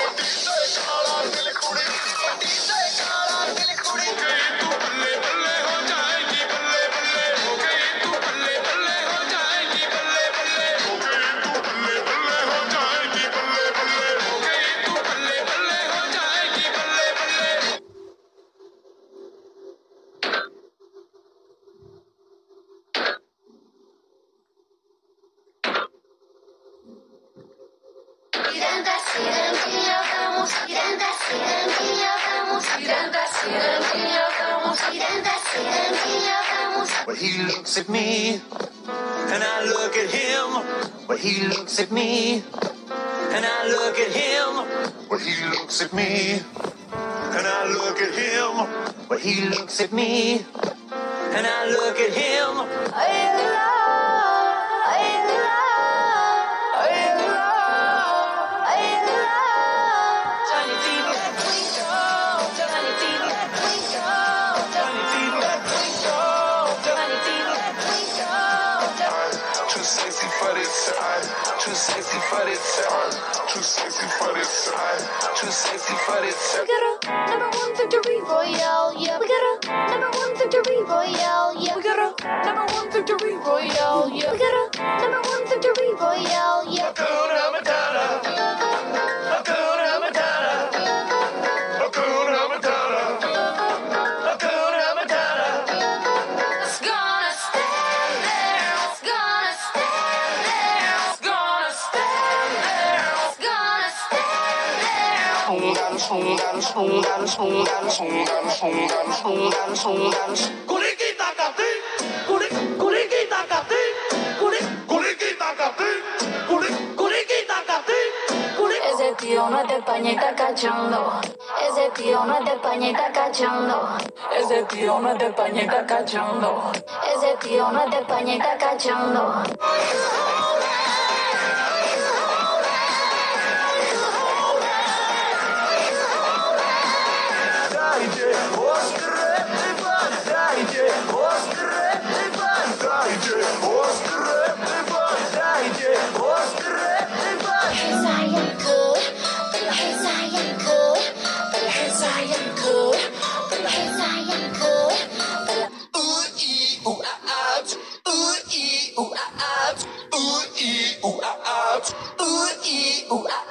我的在高 Vamos. Well, he looks at me, and I look at him. Well, he looks at me, and I look at him. Well, he looks at me, and I look at him. Well, he looks at me, and I look at him. Too for this side. Too sexy for this side. Too sexy for this uh, uh. We got a number one victory royale, yeah. We got a Ese tío no es de España y está cachondo. Ese tío no es de España y está cachondo. Ese tío no es de España y está cachondo. Ese tío no es de España y está cachondo. ooh, ah, ah, ooh, ee, ooh, ah, ah, ooh, ee, ooh, ah.